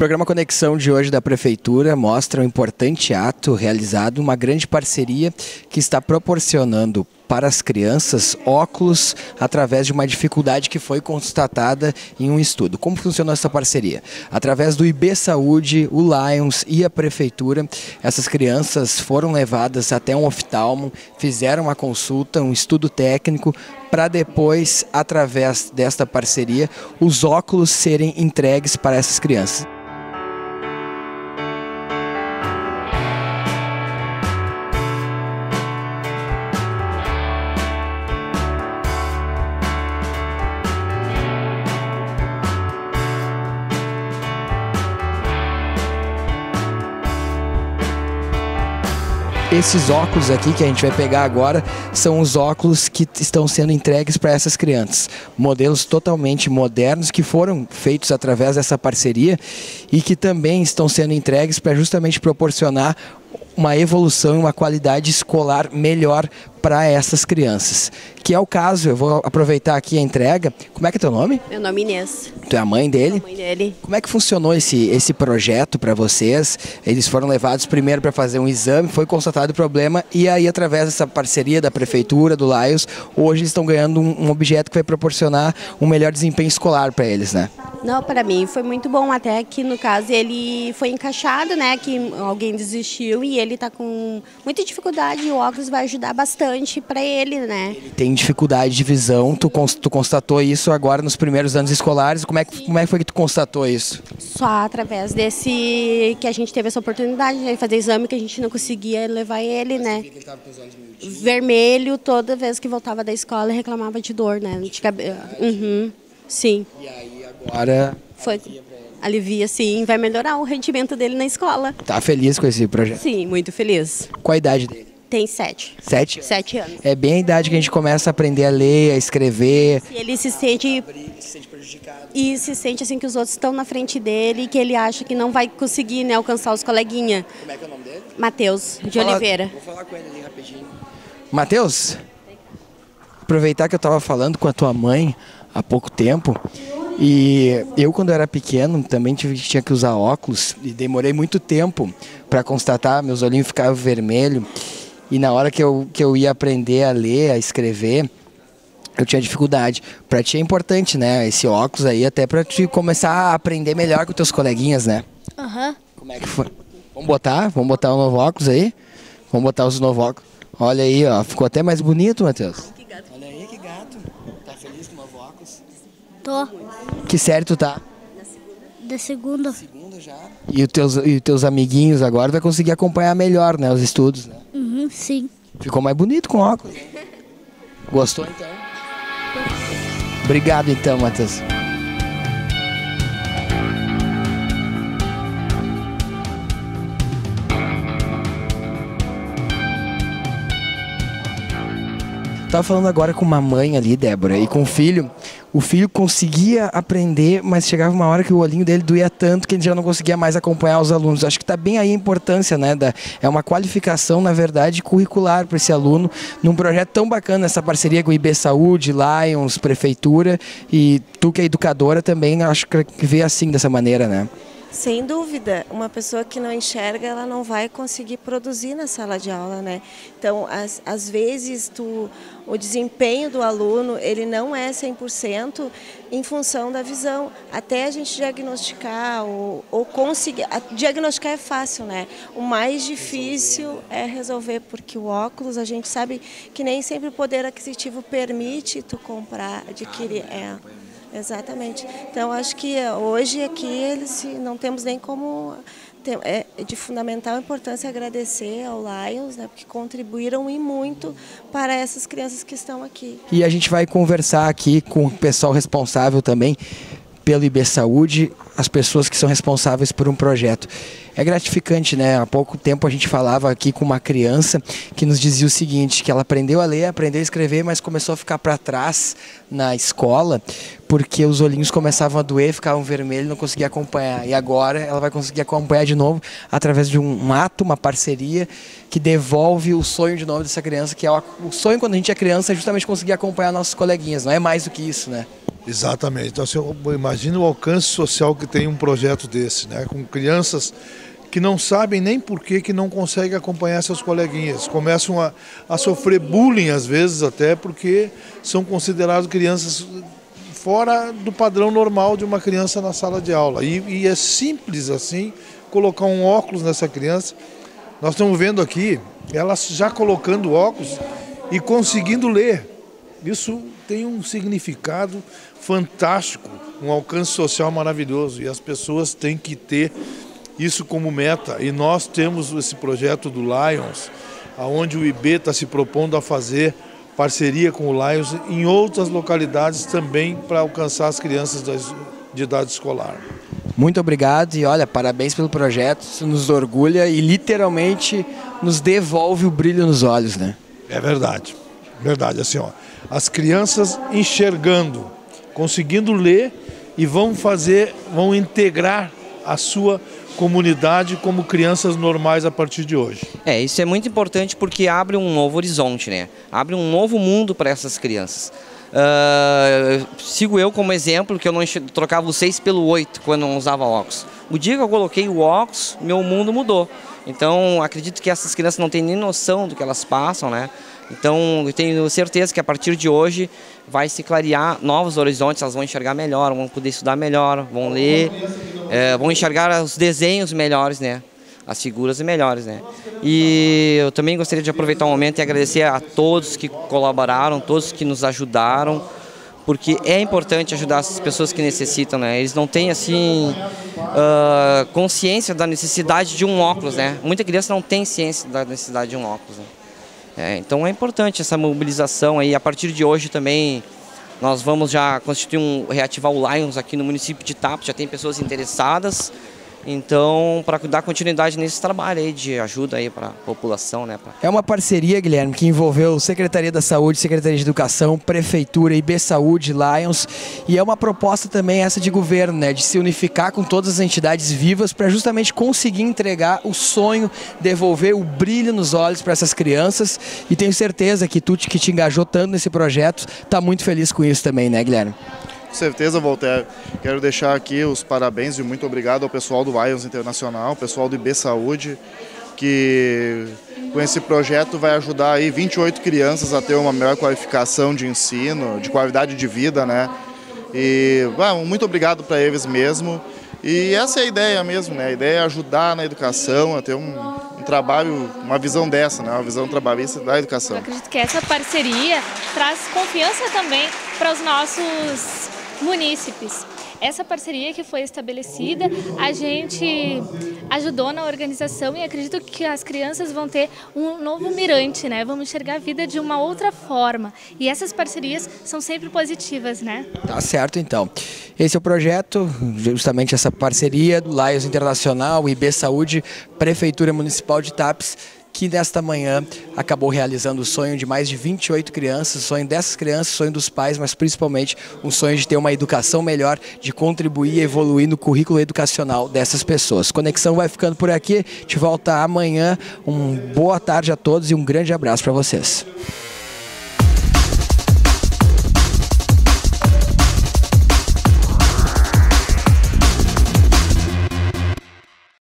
programa Conexão de hoje da Prefeitura mostra um importante ato realizado, uma grande parceria que está proporcionando para as crianças óculos através de uma dificuldade que foi constatada em um estudo. Como funcionou essa parceria? Através do IB Saúde, o Lions e a Prefeitura, essas crianças foram levadas até um oftalmo, fizeram uma consulta, um estudo técnico, para depois, através desta parceria, os óculos serem entregues para essas crianças. Esses óculos aqui que a gente vai pegar agora são os óculos que estão sendo entregues para essas crianças. Modelos totalmente modernos que foram feitos através dessa parceria e que também estão sendo entregues para justamente proporcionar uma evolução e uma qualidade escolar melhor para essas crianças. Que é o caso, eu vou aproveitar aqui a entrega. Como é que é teu nome? Meu nome é Inês. Tu é a mãe dele? Sou a mãe dele. Como é que funcionou esse, esse projeto para vocês? Eles foram levados primeiro para fazer um exame, foi constatado o problema e aí através dessa parceria da prefeitura, do Laios, hoje eles estão ganhando um, um objeto que vai proporcionar um melhor desempenho escolar para eles, né? Não, para mim foi muito bom, até que no caso ele foi encaixado, né, que alguém desistiu e ele está com muita dificuldade e o óculos vai ajudar bastante para ele, né? Ele tem dificuldade de visão, tu, tu constatou isso agora nos primeiros anos escolares, como é, que, como é que foi que tu constatou isso? Só através desse, que a gente teve essa oportunidade de fazer exame que a gente não conseguia levar ele, né? Vermelho, toda vez que voltava da escola reclamava de dor, né? De cabelo. Uhum. Sim. E aí agora foi alivia sim, vai melhorar o rendimento dele na escola. Tá feliz com esse projeto? Sim, muito feliz. Qual a idade dele? Tem sete. Sete? Sete anos. É bem a idade que a gente começa a aprender a ler, a escrever. E ele se sente. Se sente prejudicado. E se sente assim que os outros estão na frente dele e que ele acha que não vai conseguir né, alcançar os coleguinhas. Como é que é o nome dele? Matheus, de Falar- Oliveira. Vou falar com ele ali rapidinho. Matheus, aproveitar que eu estava falando com a tua mãe há pouco tempo. E eu, quando era pequeno, também tive, tinha que usar óculos e demorei muito tempo para constatar, meus olhinhos ficavam vermelhos. E na hora que eu, que eu ia aprender a ler, a escrever, eu tinha dificuldade. Para ti é importante, né? Esse óculos aí, até para te começar a aprender melhor com teus coleguinhas, né? Aham. Como é que foi? Vamos botar? Vamos botar o novo óculos aí? Vamos botar os novos óculos. Olha aí, ó. Ficou até mais bonito, Matheus. Olha aí que gato. Tá feliz com o novo óculos? Tô. Que série tu tá? Da segunda. Segunda já. E os teus, e os teus amiguinhos agora vai conseguir acompanhar melhor, né? Os estudos, né? Uhum, sim. Ficou mais bonito com óculos. Gostou então? Obrigado então, Matheus. Tava falando agora com uma mãe ali, Débora, e com o filho. O filho conseguia aprender, mas chegava uma hora que o olhinho dele doía tanto que ele já não conseguia mais acompanhar os alunos. Acho que está bem aí a importância, né? Da, é uma qualificação, na verdade, curricular para esse aluno, num projeto tão bacana, essa parceria com o IB Saúde, Lions, Prefeitura, e tu que é educadora também, acho que vê assim, dessa maneira, né? Sem dúvida, uma pessoa que não enxerga, ela não vai conseguir produzir na sala de aula, né? Então, às, vezes, tu, o desempenho do aluno, ele não é 100% em função da visão. Até a gente diagnosticar ou, ou conseguir... a- Diagnosticar é fácil, né? O mais difícil é resolver, porque o óculos, a gente sabe que nem sempre o poder aquisitivo permite tu comprar, adquirir... É. Exatamente. Então, acho que eh, hoje aqui eles não temos nem como. É de fundamental importância agradecer ao Lions, né, porque contribuíram e muito para essas crianças que estão aqui. E a gente vai conversar aqui com o pessoal responsável também pelo IB Saúde, as pessoas que são responsáveis por um projeto. É gratificante, né? Há pouco tempo a gente falava aqui com uma criança que nos dizia o seguinte, que ela aprendeu a ler, aprendeu a escrever, mas começou a ficar para trás na escola, porque os olhinhos começavam a doer, ficavam vermelhos, não conseguia acompanhar. E agora ela vai conseguir acompanhar de novo através de um ato, uma parceria que devolve o sonho de novo dessa criança, que é o sonho quando a gente é criança é justamente conseguir acompanhar nossos coleguinhas, não é mais do que isso, né? Exatamente. Então, assim, imagina o alcance social que tem um projeto desse, né? Com crianças que não sabem nem por que, que não conseguem acompanhar seus coleguinhas. Começam a, a sofrer bullying, às vezes, até porque são considerados crianças fora do padrão normal de uma criança na sala de aula. E, e é simples assim colocar um óculos nessa criança. Nós estamos vendo aqui ela já colocando óculos e conseguindo ler. Isso tem um significado fantástico, um alcance social maravilhoso e as pessoas têm que ter isso como meta. E nós temos esse projeto do Lions, aonde o IB está se propondo a fazer parceria com o Lions em outras localidades também para alcançar as crianças de idade escolar. Muito obrigado e olha, parabéns pelo projeto, isso nos orgulha e literalmente nos devolve o brilho nos olhos, né? É verdade, verdade, assim ó, as crianças enxergando, conseguindo ler e vão fazer, vão integrar a sua comunidade como crianças normais a partir de hoje. É, isso é muito importante porque abre um novo horizonte, né? Abre um novo mundo para essas crianças. Uh, sigo eu como exemplo que eu não trocava o 6 pelo 8 quando não usava óculos. O dia que eu coloquei o óculos, meu mundo mudou. Então, acredito que essas crianças não têm nem noção do que elas passam, né? Então, eu tenho certeza que a partir de hoje vai se clarear novos horizontes, elas vão enxergar melhor, vão poder estudar melhor, vão ler, é, vão enxergar os desenhos melhores, né? As figuras melhores, né? E eu também gostaria de aproveitar o momento e agradecer a todos que colaboraram, todos que nos ajudaram, porque é importante ajudar as pessoas que necessitam, né? Eles não têm, assim, uh, consciência da necessidade de um óculos, né? Muita criança não tem ciência da necessidade de um óculos, né? É, então é importante essa mobilização aí. A partir de hoje também nós vamos já constituir um reativar o Lions aqui no município de Tapo, já tem pessoas interessadas. Então, para dar continuidade nesse trabalho aí de ajuda aí para a população, né? Pra... É uma parceria, Guilherme, que envolveu Secretaria da Saúde, Secretaria de Educação, Prefeitura, IB Saúde, Lions, e é uma proposta também essa de governo, né, de se unificar com todas as entidades vivas para justamente conseguir entregar o sonho, devolver o brilho nos olhos para essas crianças. E tenho certeza que tu que te engajou tanto nesse projeto, está muito feliz com isso também, né, Guilherme? Com certeza, Voltaire. Quero deixar aqui os parabéns e muito obrigado ao pessoal do Lions Internacional, pessoal do IB Saúde, que com esse projeto vai ajudar aí 28 crianças a ter uma melhor qualificação de ensino, de qualidade de vida, né? E muito obrigado para eles mesmo. E essa é a ideia mesmo, né? A ideia é ajudar na educação, a ter um trabalho, uma visão dessa, né? Uma visão trabalhista da educação. Eu acredito que essa parceria traz confiança também para os nossos munícipes. Essa parceria que foi estabelecida, a gente ajudou na organização e acredito que as crianças vão ter um novo mirante, né? Vamos enxergar a vida de uma outra forma. E essas parcerias são sempre positivas, né? Tá certo, então. Esse é o projeto, justamente essa parceria do Lions Internacional, IB Saúde, Prefeitura Municipal de Tapes que nesta manhã acabou realizando o sonho de mais de 28 crianças, o sonho dessas crianças, o sonho dos pais, mas principalmente um sonho de ter uma educação melhor, de contribuir e evoluir no currículo educacional dessas pessoas. Conexão vai ficando por aqui, te volta amanhã. Um boa tarde a todos e um grande abraço para vocês.